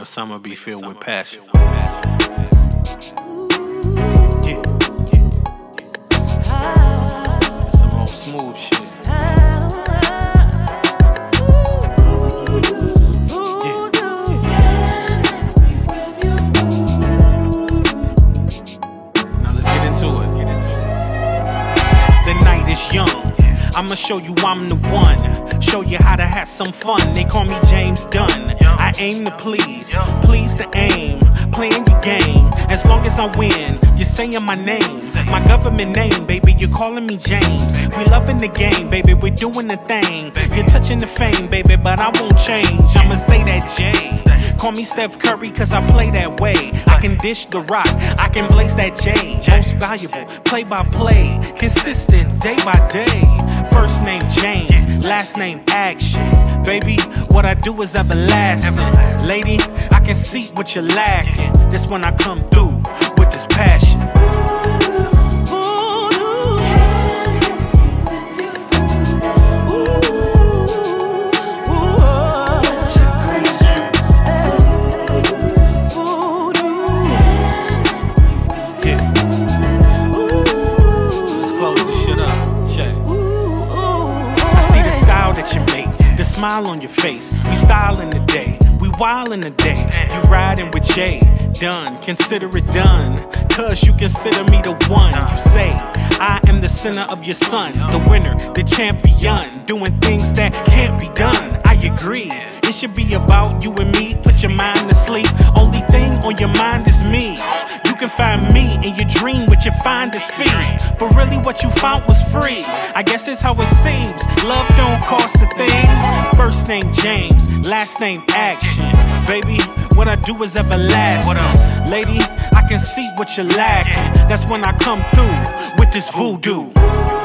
your summer be filled with passion. Yeah. Some old smooth shit. Now let's get into it. The night is young. I'ma show you I'm the one. Show you how to have some fun. They call me James Dunn. I aim to please, please to aim. Playing your game. As long as I win, you're saying my name. My government name, baby, you're calling me James. We loving the game, baby, we're doing the thing. You're touching the fame, baby, but I won't change. I'ma stay that J. Call me Steph Curry, cause I play that way. I can dish the rock, I can blaze that J. Most valuable, play by play, consistent, day by day. First name James, last name Action. Baby, what I do is everlasting. Lady, I can see what you're lacking. That's when I come through with this passion. Smile on your face. We style in the day, we wild in the day. You riding with Jay, done, consider it done. Cause you consider me the one. You say, I am the center of your sun, the winner, the champion, doing things that can't be done. I agree. It should be about you and me. Put your mind to sleep. Only thing on your mind find me in your dream with your finest feet. But really, what you found was free. I guess it's how it seems. Love don't cost a thing. First name James, last name Action. Baby, what I do is everlasting. Lady, I can see what you're lacking. That's when I come through with this voodoo.